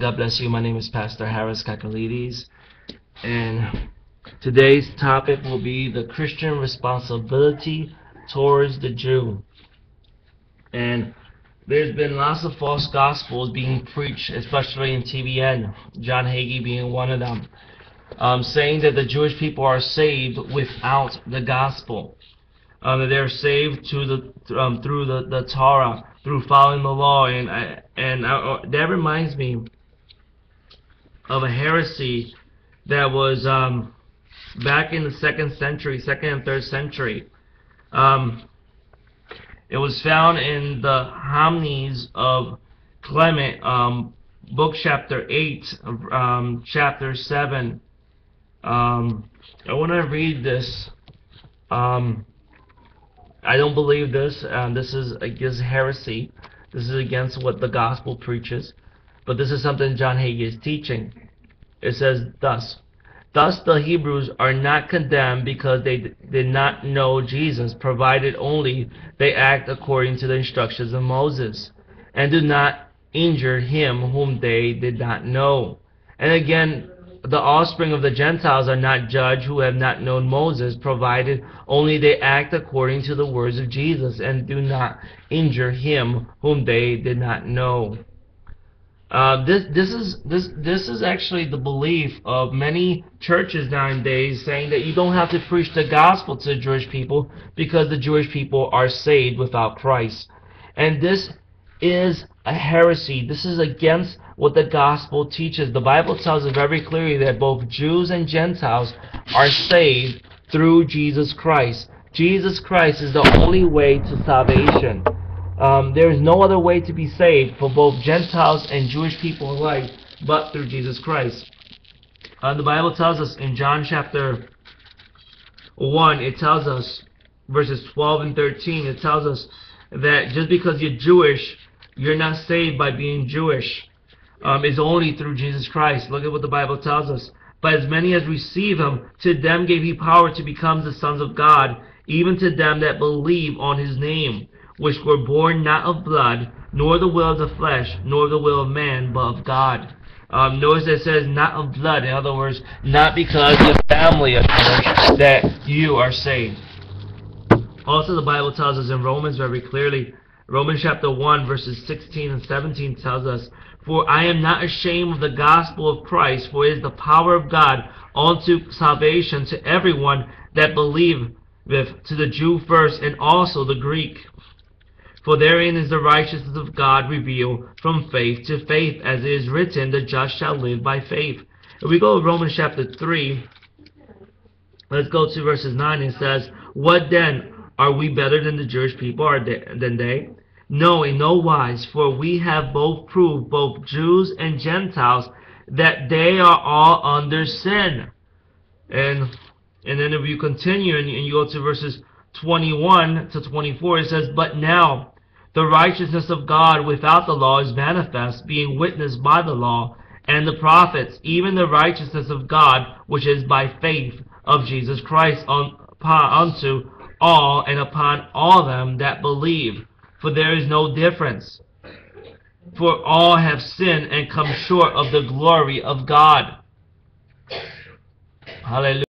God bless you. My name is Pastor Harris Kakoulides, and today's topic will be the Christian responsibility towards the Jew. And there's been lots of false gospels being preached, especially in TBN, John Hagee being one of them, um, saying that the Jewish people are saved without the gospel. Um, that they're saved to the um, through the, the Torah, through following the law, and I, and I, that reminds me of a heresy that was um, back in the second century, second and third century. Um, it was found in the Homilies of Clement, um, book chapter 8, um, chapter 7. Um, I want to read this. Um, I don't believe this. This is against heresy. This is against what the gospel preaches. But this is something John Hagee is teaching. It says thus. Thus the Hebrews are not condemned because they did not know Jesus, provided only they act according to the instructions of Moses, and do not injure him whom they did not know. And again, the offspring of the Gentiles are not judged who have not known Moses, provided only they act according to the words of Jesus, and do not injure him whom they did not know. Uh, this this is this this is actually the belief of many churches nowadays, saying that you don't have to preach the gospel to Jewish people because the Jewish people are saved without Christ, and this is a heresy. This is against what the gospel teaches. The Bible tells us very clearly that both Jews and Gentiles are saved through Jesus Christ. Jesus Christ is the only way to salvation. Um, there is no other way to be saved for both Gentiles and Jewish people alike but through Jesus Christ. Uh, the Bible tells us in John chapter 1, it tells us, verses 12 and 13, it tells us that just because you're Jewish, you're not saved by being Jewish. Um, it's only through Jesus Christ. Look at what the Bible tells us. But as many as receive him, to them gave he power to become the sons of God, even to them that believe on his name which were born not of blood, nor the will of the flesh, nor the will of man, but of God. Um, notice it says not of blood. In other words, not because your family are Jewish that you are saved. Also, the Bible tells us in Romans very clearly, Romans chapter 1, verses 16 and 17 tells us, For I am not ashamed of the gospel of Christ, for it is the power of God unto salvation to everyone that believeth, to the Jew first, and also the Greek. For therein is the righteousness of God revealed from faith to faith, as it is written, the just shall live by faith. If we go to Romans chapter 3, let's go to verses 9. It says, What then? Are we better than the Jewish people or than they? No, in no wise, for we have both proved, both Jews and Gentiles, that they are all under sin. And and then if you continue and, and you go to verses 21 to 24, it says, But now the righteousness of God without the law is manifest, being witnessed by the law and the prophets, even the righteousness of God, which is by faith of Jesus Christ on, unto all and upon all them that believe. For there is no difference. For all have sinned and come short of the glory of God. Hallelujah.